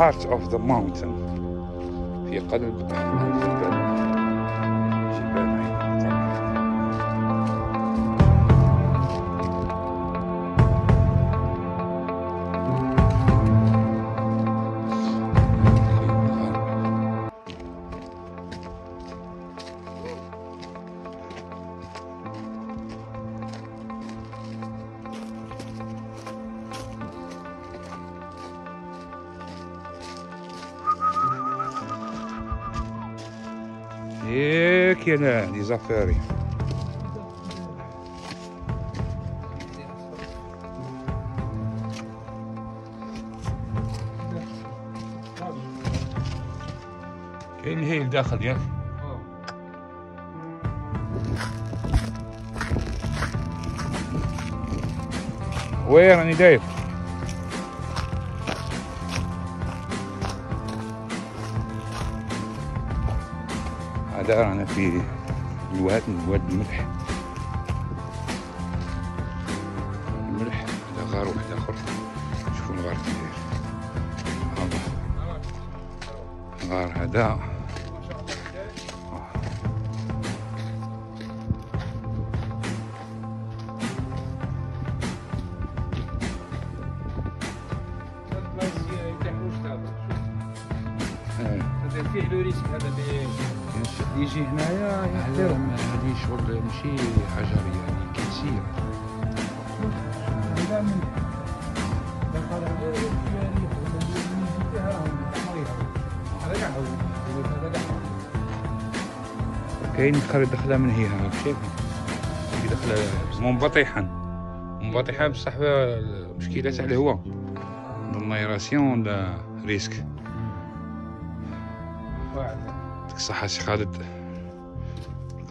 heart of the mountain في قلب الجبل لا دي زفاري كاين هي الداخل ياك. وين راني داير. هذا رانا في الواد واد الملح الملح هذا غار واحد اخر شوفوا الغار كي داير هذا غار هذا آه. فيه لو ريسك هذا يجي هنايا يحترم هذه شغل ماشي حجري يعني كيسير كاين دخل دخله من هي هاك شايف في دخله منبطحا. منبطحا بصح المشكلة تاع الهواء النيراسيون ولا ريسك. واحد. الصحة سي خالد.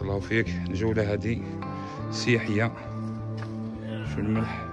الله فيك الجولة هذه سياحية. في الملح؟